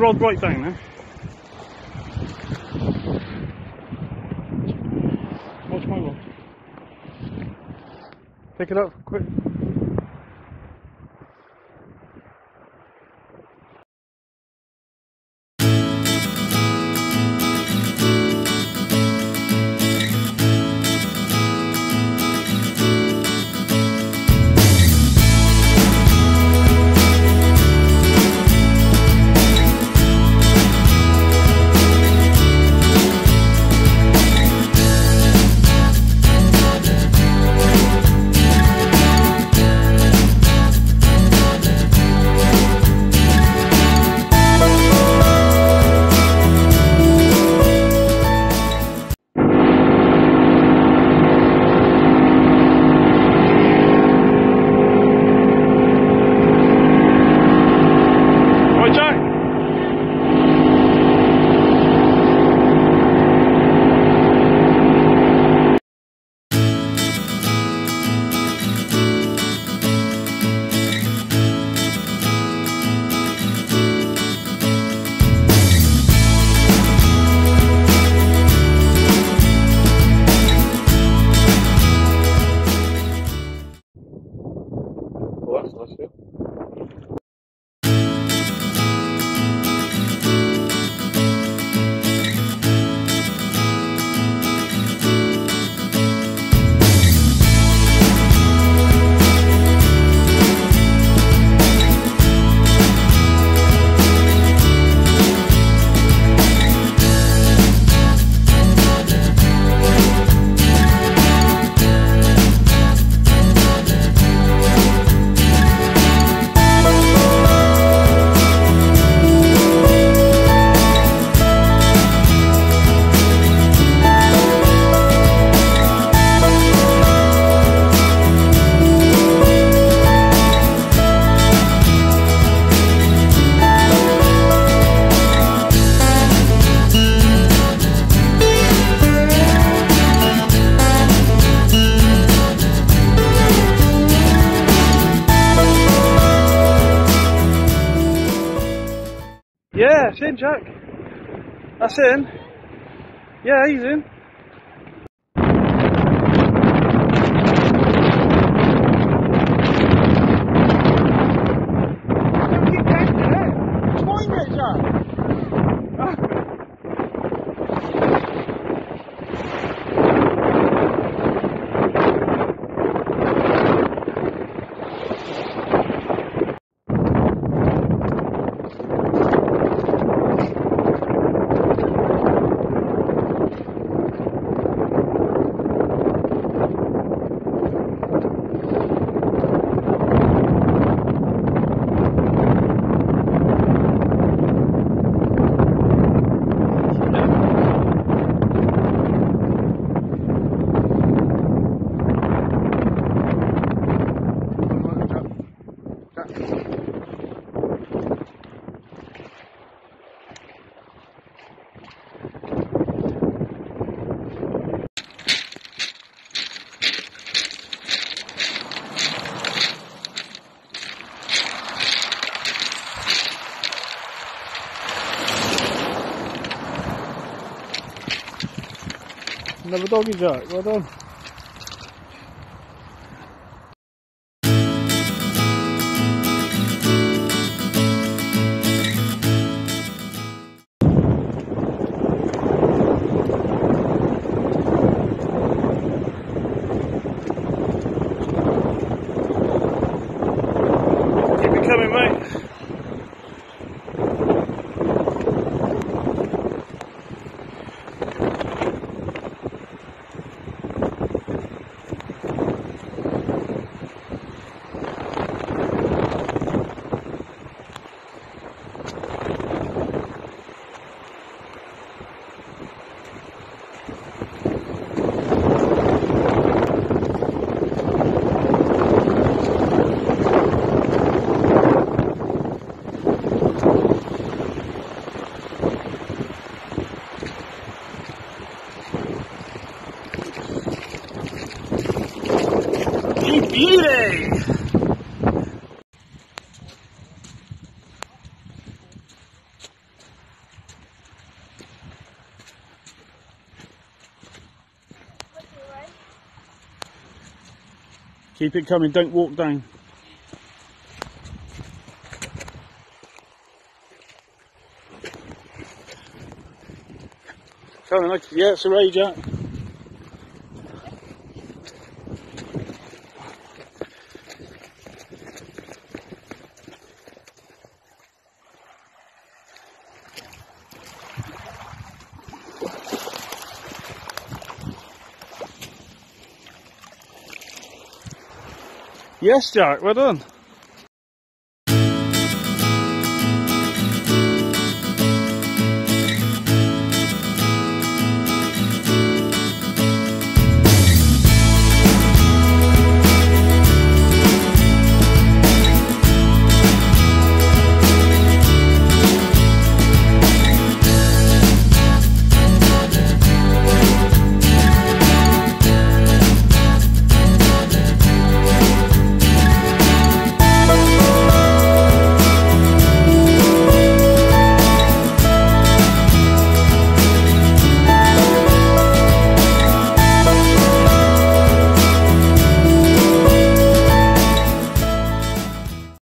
rod right down now. Watch my rod. Pick it up quick. Yeah, it's in, Jack. That's in. Yeah, he's in. Another doggy, Jack. Well done. Keep eating! Keep it coming, don't walk down. Coming, yeah, it's a rage, jack. Yes, Jack, well done.